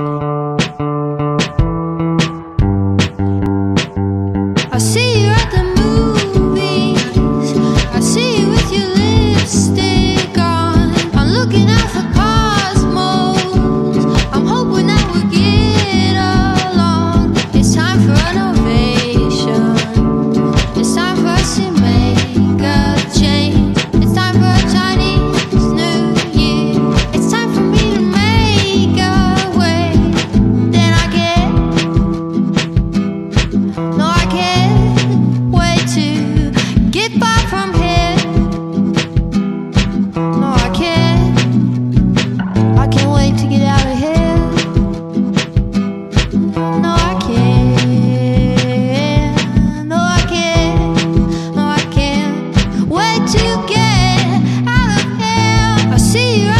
I see she